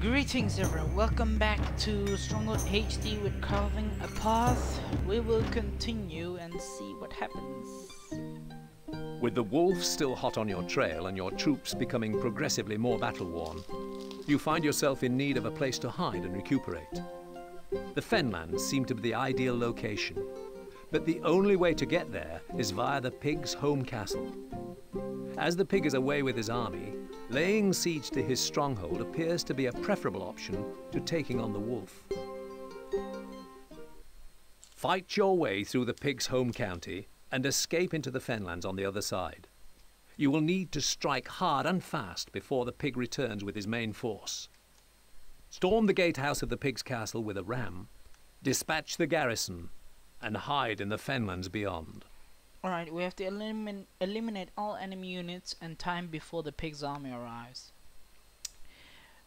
Greetings everyone, welcome back to Stronghold HD with Carving a Path. We will continue and see what happens. With the wolves still hot on your trail and your troops becoming progressively more battle-worn, you find yourself in need of a place to hide and recuperate. The Fenlands seem to be the ideal location, but the only way to get there is via the pig's home castle. As the pig is away with his army, laying siege to his stronghold appears to be a preferable option to taking on the wolf. Fight your way through the pig's home county and escape into the Fenlands on the other side. You will need to strike hard and fast before the pig returns with his main force. Storm the gatehouse of the pig's castle with a ram, dispatch the garrison, and hide in the Fenlands beyond. Alright, we have to elimin eliminate all enemy units and time before the pig's army arrives.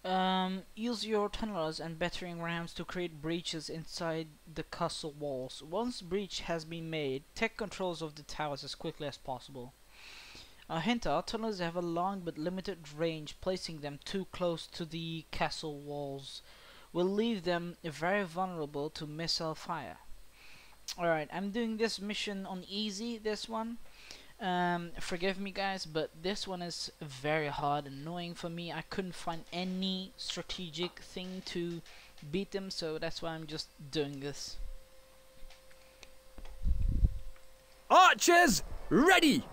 Um, use your tunnelers and battering rams to create breaches inside the castle walls. Once breach has been made, take controls of the towers as quickly as possible. A hint tunnels have a long but limited range, placing them too close to the castle walls will leave them very vulnerable to missile fire. Alright, I'm doing this mission on easy, this one. Um, forgive me guys, but this one is very hard, and annoying for me. I couldn't find any strategic thing to beat them, so that's why I'm just doing this. Archers, ready!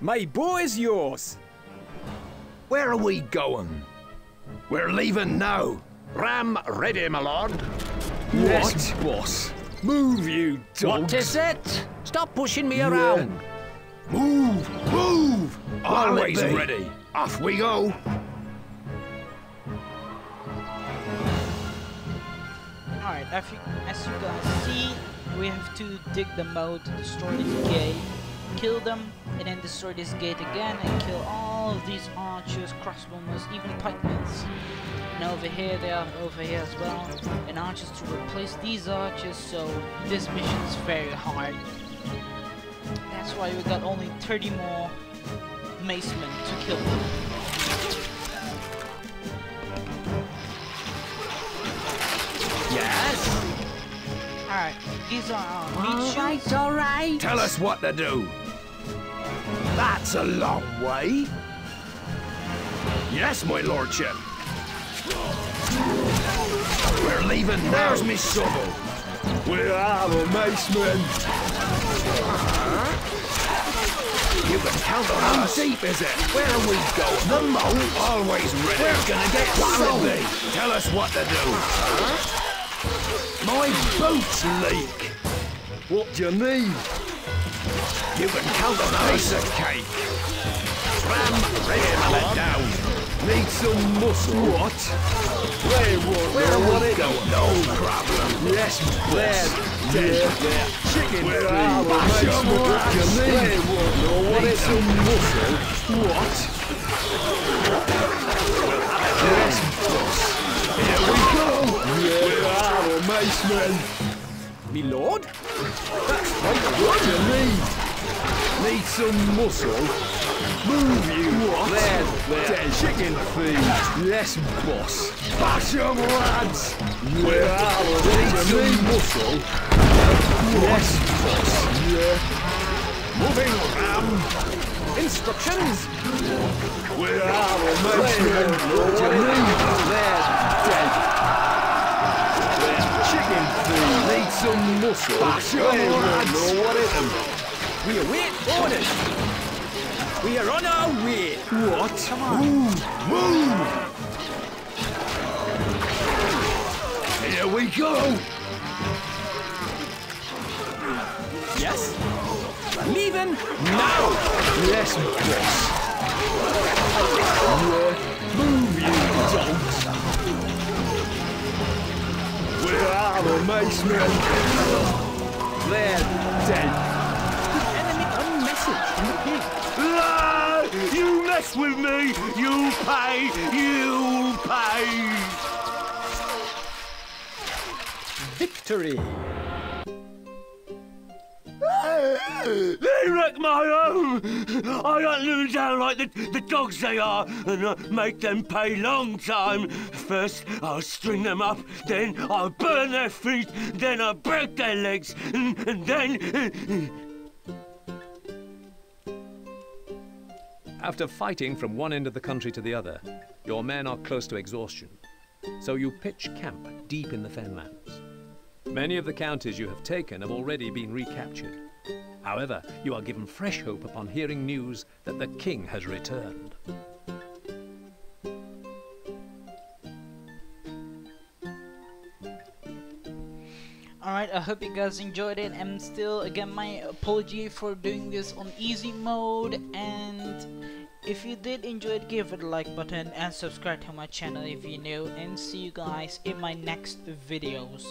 My bow is yours. Where are we going? We're leaving now. Ram ready, my lord. Yes, boss. Move, you dogs. What is it? Stop pushing me around. Move, move. Always ready. Off we go. Alright, as you, as guys see, we have to dig the moat, destroy the gate, kill them, and then destroy this gate again, and kill all of these archers, crossbowmen, even pikemen. And over here, they are over here as well, and archers to replace these archers, so this mission is very hard. That's why we got only 30 more macemen to kill. them. Yes. Alright, these are our meat All all right. Tell us what to do. That's a long way. Yes, my lordship. We're leaving now. There's me shovel. We are the macemen. You can count on How us. deep is it? Where are we going? The moat. Always ready. We're gonna get solid. Tell us what to do. Uh-huh. My boots leak. What do you need? You can count on us. Piece of cake. Ram let down. Need some muscle. What? Where what it? No problem. Yes, boss. Dead. Yeah, yeah. Chicken Where feed. are we? Bash 'em Bash 'em what you need. What, no, what Need some muscle. What? Yes, boss. Here we go. Yeah. We are the macemen. Me lord? That's. What you need? Need some muscle? Move you. What? There. Chicken feed. Yes, boss. Bash 'em, lads. We are the Need some muscle? Yes, boss. Yeah. Moving ram. Instructions. We are the macemen. What you? Lads. Know what. We await orders. We are on our way. What? Move, move. Here we go. Yes. Leaving now. Yes, boss. Yeah. Move, you dogs. The. They're dead. Enemy on message the. Ah, you mess with me, you pay, you pay. Victory. They wreck my home! I hunt them down like the, the dogs they are, and I make them pay long time. First, I'll string them up, then I'll burn their feet, then I'll break their legs, and, and then... Uh, After fighting from one end of the country to the other, your men are close to exhaustion. So you pitch camp deep in the Fenlands. Many of the counties you have taken have already been recaptured. However, you are given fresh hope upon hearing news that the king has returned. Alright, I hope you guys enjoyed it and still again my apology for doing this on easy mode and if you did enjoy it give it a like button and subscribe to my channel if you're new and see you guys in my next videos.